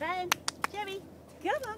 Ben, Chevy, come on.